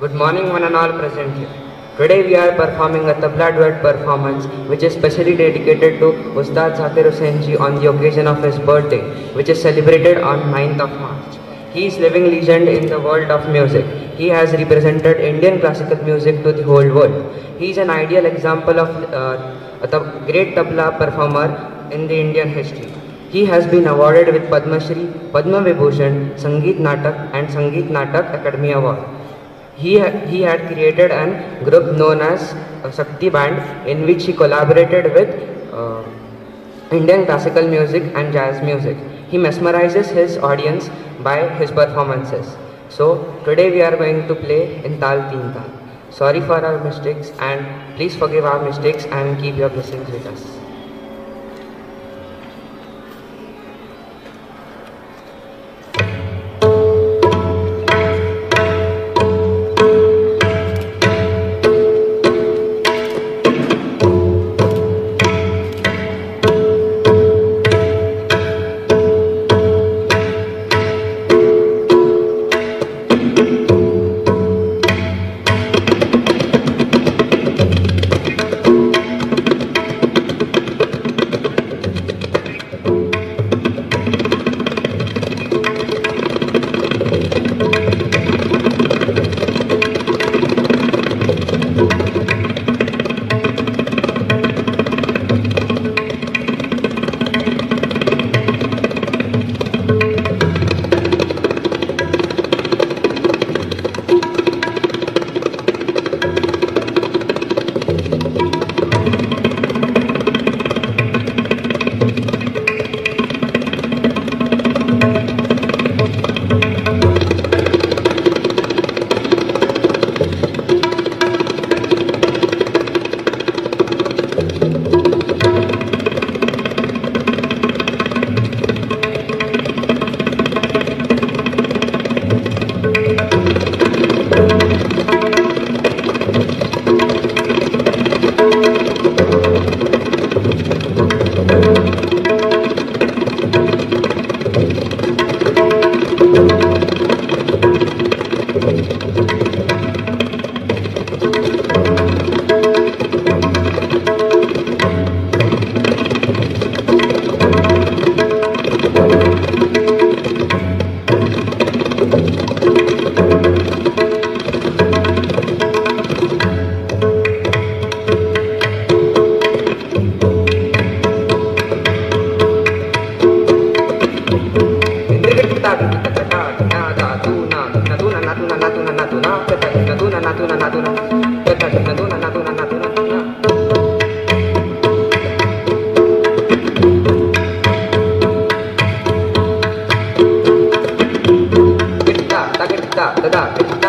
Good morning, one and all present here. Today we are performing a tabla duet performance which is specially dedicated to Ustad Zakir Hussain ji on the occasion of his birthday which is celebrated on 9th of March. He is living legend in the world of music. He has represented Indian classical music to the whole world. He is an ideal example of uh, a tab- great tabla performer in the Indian history. He has been awarded with Padma Shri, Padma Vibhushan, Sangeet Natak and Sangeet Natak Academy Award. He, he had created an group known as Shakti Band in which he collaborated with uh, Indian classical music and jazz music. He mesmerizes his audience by his performances. So today we are going to play in Tal Teen Tal. Sorry for our mistakes and please forgive our mistakes and keep your blessings with us. natuna natuna tetap natuna natuna natuna da da da da